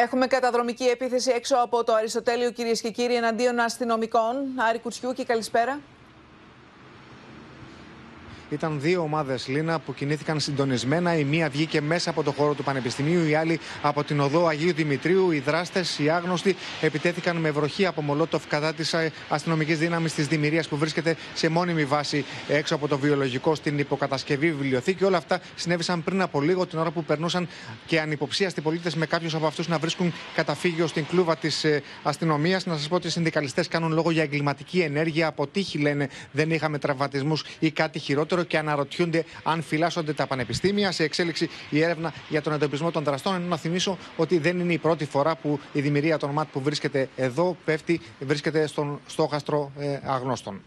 Έχουμε καταδρομική επίθεση έξω από το Αριστοτέλειο, κυρίες και κύριοι, εναντίον αστυνομικών. Άρη Κουτσιούκη, καλησπέρα. Ήταν δύο ομάδες Λίνα που κινήθηκαν συντονισμένα. Η μία βγήκε μέσα από το χώρο του Πανεπιστημίου, η άλλη από την οδό Αγίου Δημητρίου. Οι δράστες, οι άγνωστοι, επιτέθηκαν με βροχή από Μολότοφ κατά της αστυνομικής δύναμης της Δημηρίας που βρίσκεται σε μόνιμη βάση έξω από το βιολογικό στην υποκατασκευή βιβλιοθήκη. Όλα αυτά συνέβησαν πριν από λίγο, την ώρα που περνούσαν και ανυποψίαστοι πολίτες με κάποιους από αυτούς να βρίσκουν καταφύγιο στην κλούβα της αστυνομίας. Να σας πω ότι οι συνδικαλιστές κάνουν λόγο για εγκληματική ενέργεια. Από τύχη λένε δεν είχαμε τραυματισμούς ή κάτι χειρότερο και αναρωτιούνται αν φυλάσσονται τα πανεπιστήμια. Σε εξέλιξη η έρευνα για τον εντοπισμό των δραστών. Ενώ να θυμίσω ότι δεν είναι η πρώτη φορά που η δημιουργία των ΜΑΤ που βρίσκεται εδώ πέφτει, βρίσκεται στον στόχαστρο ε, αγνώστων.